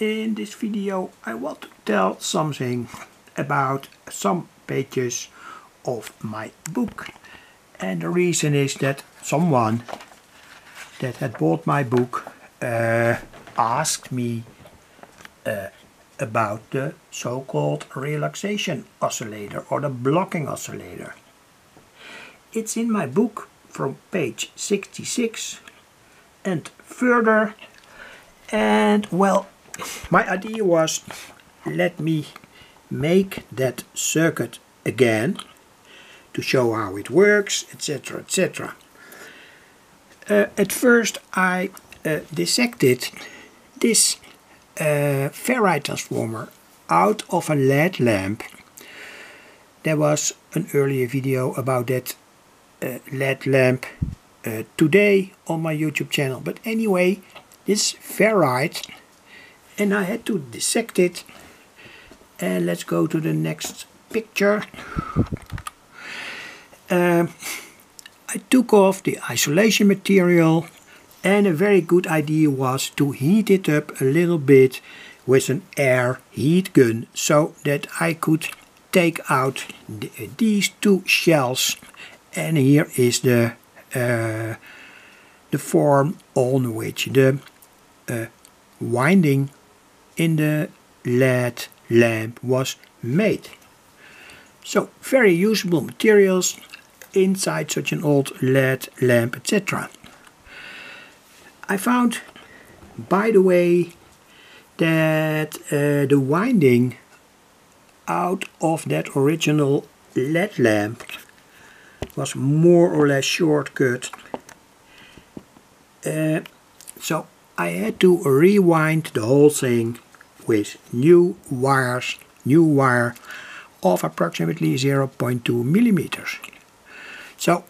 in this video I want to tell something about some pages of my book and the reason is that someone that had bought my book uh, asked me uh, about the so-called relaxation oscillator or the blocking oscillator. It's in my book from page 66 and further and well my idea was let me make that circuit again to show how it works etc etc uh, at first I uh, dissected this uh, ferrite transformer out of a LED lamp. There was an earlier video about that uh, LED lamp uh, today on my YouTube channel. But anyway this ferrite and I had to dissect it. And let's go to the next picture. Uh, I took off the isolation material and a very good idea was to heat it up a little bit with an air heat gun so that I could take out the, these two shells. And here is the uh, the form on which the uh, winding in the LED lamp was made. So very usable materials inside such an old LED lamp etc. I found by the way that uh, the winding out of that original LED lamp was more or less shortcut. Uh, so I had to rewind the whole thing with new wires, new wire of approximately 0.2 millimeters. So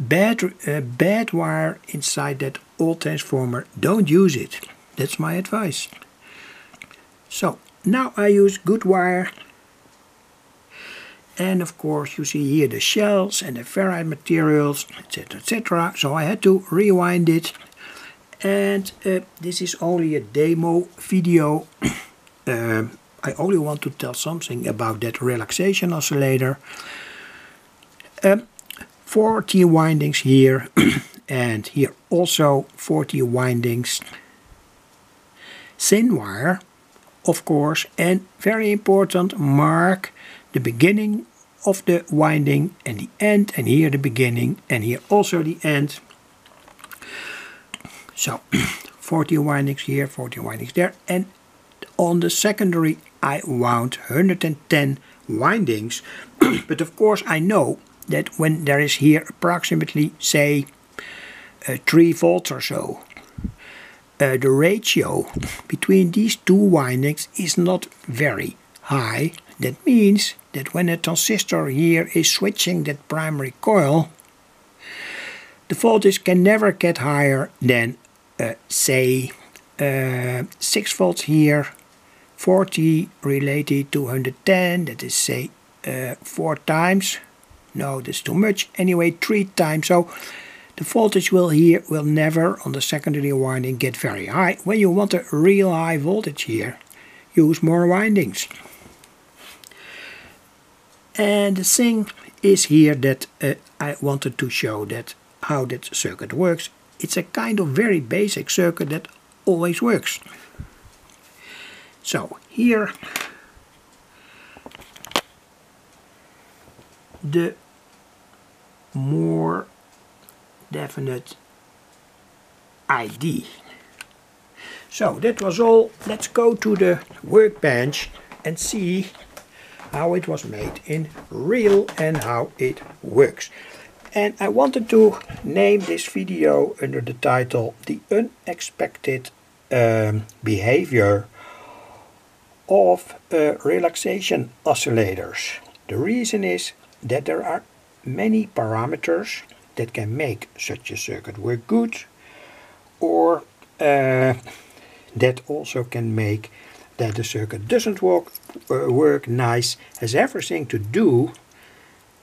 bad, uh, bad wire inside that old transformer, don't use it. That's my advice. So now I use good wire and of course you see here the shells and the ferrite materials etc etc so I had to rewind it and uh, this is only a demo video. Uh, I only want to tell something about that relaxation oscillator. Um, 40 windings here and here also 40 windings. Thin wire of course and very important mark the beginning of the winding and the end and here the beginning and here also the end so 40 windings here 40 windings there and on the secondary I wound 110 windings. But of course I know that when there is here approximately say uh, 3 volts or so uh, the ratio between these two windings is not very high. That means that when a transistor here is switching that primary coil, the voltage can never get higher than say uh, 6 volts here, 40 related to 110, that is say uh, 4 times, no that's too much, anyway 3 times, so the voltage will here will never on the secondary winding get very high. When you want a real high voltage here, use more windings. And the thing is here that uh, I wanted to show that how that circuit works. It's a kind of very basic circuit that always works. So here the more definite ID. So that was all. Let's go to the workbench and see how it was made in real and how it works. And I wanted to name this video under the title The Unexpected um, Behavior of uh, Relaxation Oscillators. The reason is that there are many parameters that can make such a circuit work good or uh, that also can make that the circuit doesn't work, uh, work nice has everything to do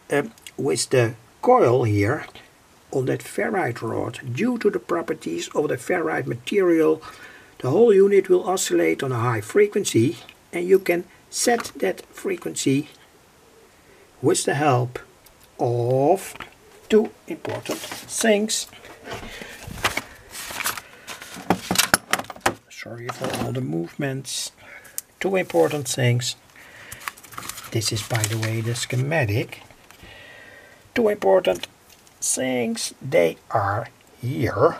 uh, with the coil here on that ferrite rod due to the properties of the ferrite material the whole unit will oscillate on a high frequency and you can set that frequency with the help of two important things. Sorry for all the movements. Two important things. This is by the way the schematic. Two important things, they are here.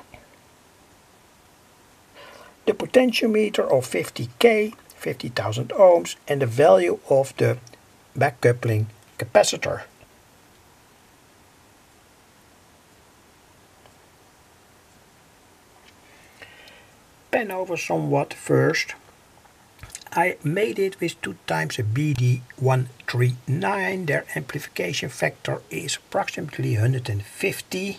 The potentiometer of 50k, 50,000 ohms and the value of the backcoupling capacitor. Pen over somewhat first. I made it with 2 times a BD139. Their amplification factor is approximately 150.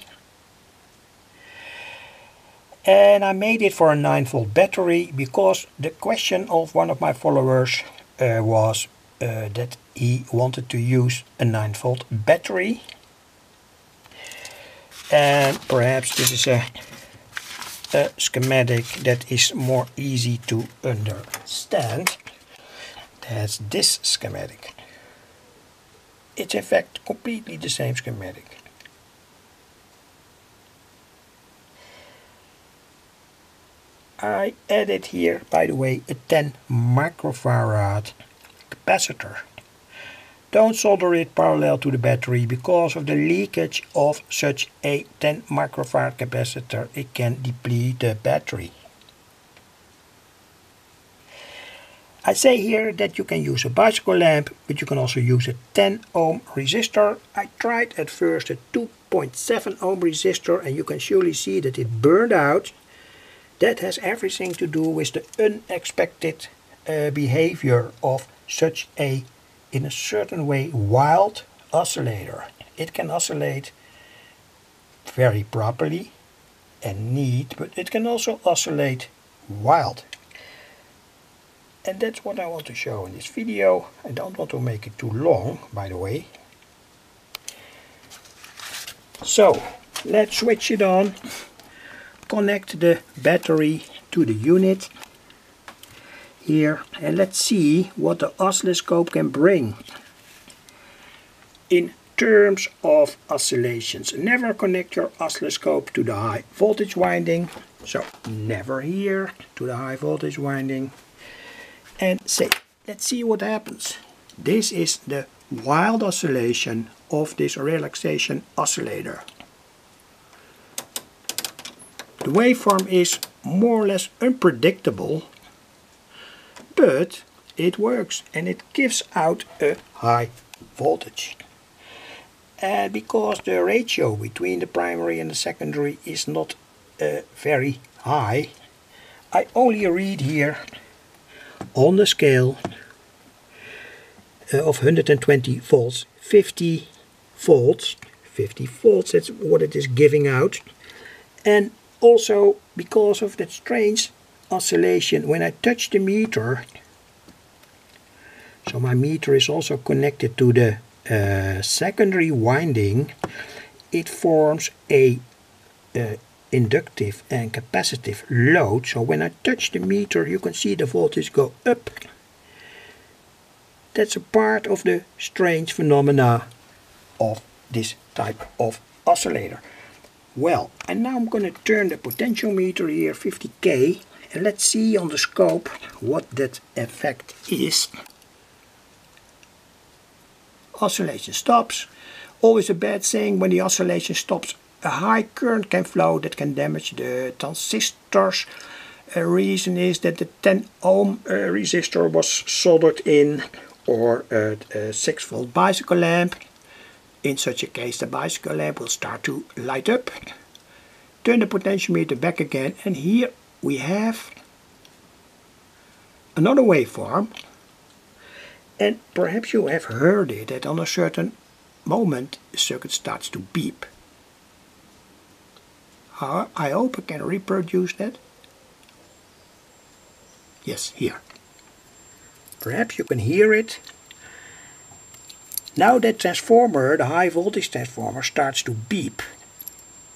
And I made it for a 9 volt battery because the question of one of my followers uh, was uh, that he wanted to use a 9 volt battery and perhaps this is a, a schematic that is more easy to understand. That's this schematic. It's in fact completely the same schematic. I added here by the way a 10 microfarad capacitor. Don't solder it parallel to the battery because of the leakage of such a 10 microfarad capacitor it can deplete the battery. I say here that you can use a bicycle lamp but you can also use a 10 ohm resistor. I tried at first a 2.7 ohm resistor and you can surely see that it burned out. That has everything to do with the unexpected uh, behavior of such a, in a certain way, wild oscillator. It can oscillate very properly and neat, but it can also oscillate wild. And that's what I want to show in this video. I don't want to make it too long, by the way. So, let's switch it on. Connect the battery to the unit here and let's see what the oscilloscope can bring in terms of oscillations. Never connect your oscilloscope to the high voltage winding, so never here to the high voltage winding. And say, let's see what happens. This is the wild oscillation of this relaxation oscillator. The waveform is more or less unpredictable but it works and it gives out a high voltage. And because the ratio between the primary and the secondary is not uh, very high, I only read here on the scale uh, of 120 volts, 50 volts, 50 volts, that's what it is giving out. And also because of that strange oscillation. When I touch the meter so my meter is also connected to the uh, secondary winding it forms a uh, inductive and capacitive load. So when I touch the meter you can see the voltage go up. That's a part of the strange phenomena of this type of oscillator. Well and now I'm going to turn the potentiometer here 50k and let's see on the scope what that effect is. Oscillation stops. Always a bad thing when the oscillation stops. A high current can flow that can damage the transistors. A reason is that the 10 ohm uh, resistor was soldered in or a, a 6 volt bicycle lamp. In such a case the bicycle lamp will start to light up. Turn the potentiometer back again and here we have another waveform and perhaps you have heard it that on a certain moment the circuit starts to beep. I hope I can reproduce that. Yes, here. Perhaps you can hear it. Now that transformer, the high voltage transformer, starts to beep.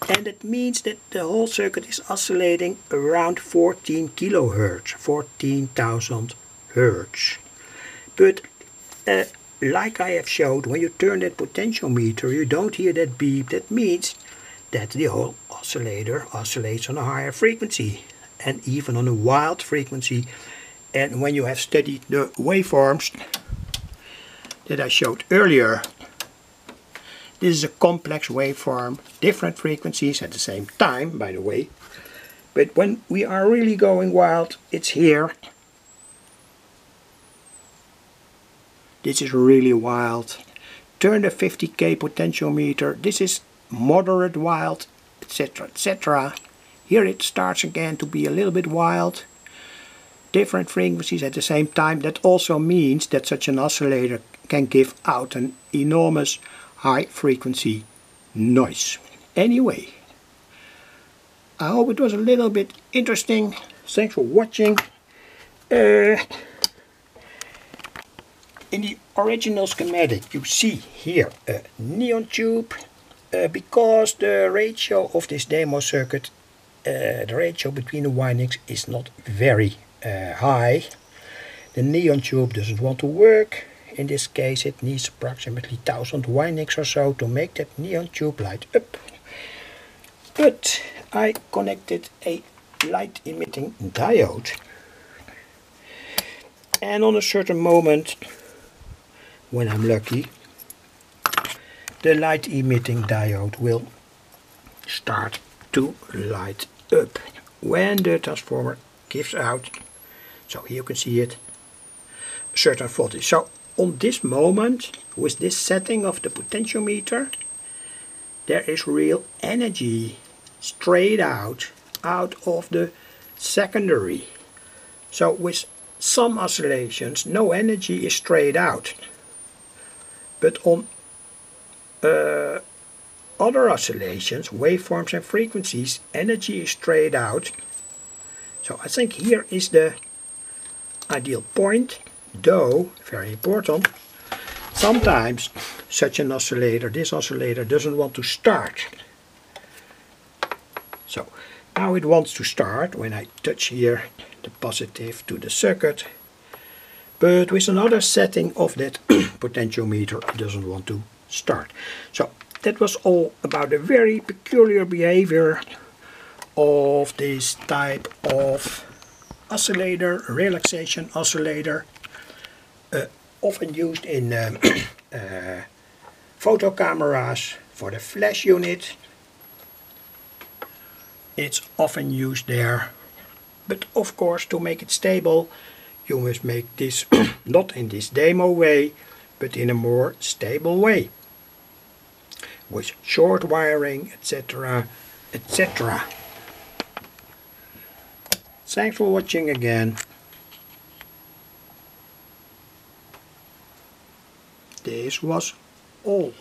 And it means that the whole circuit is oscillating around 14 kilohertz, 14,000 hertz. But uh, like I have showed, when you turn that potentiometer, you don't hear that beep. That means that the whole oscillator oscillates on a higher frequency and even on a wild frequency. And when you have studied the waveforms that I showed earlier, this is a complex waveform, different frequencies at the same time, by the way. But when we are really going wild, it's here. This is really wild. Turn the 50k potentiometer. This is moderate wild, etc. etc. Here it starts again to be a little bit wild. Different frequencies at the same time. That also means that such an oscillator can give out an enormous high frequency noise. Anyway, I hope it was a little bit interesting. Thanks for watching. Uh, in the original schematic you see here a neon tube uh, because the ratio of this demo circuit, uh, the ratio between the windings is not very uh, high. The neon tube doesn't want to work in this case it needs approximately 1000 windings or so to make that neon tube light up. But I connected a light emitting diode. And on a certain moment when I'm lucky the light emitting diode will start to light up. When the transformer gives out so here you can see it certain voltage so on this moment, with this setting of the potentiometer, there is real energy straight out, out of the secondary. So with some oscillations, no energy is straight out. But on uh, other oscillations, waveforms and frequencies, energy is straight out. So I think here is the ideal point though, very important, sometimes such an oscillator, this oscillator doesn't want to start. So now it wants to start when I touch here the positive to the circuit but with another setting of that potentiometer it doesn't want to start. So that was all about the very peculiar behavior of this type of oscillator, relaxation oscillator often used in um, uh, photo cameras for the flash unit. It's often used there. But of course to make it stable you must make this not in this demo way but in a more stable way with short wiring etc etc thanks for watching again This was all.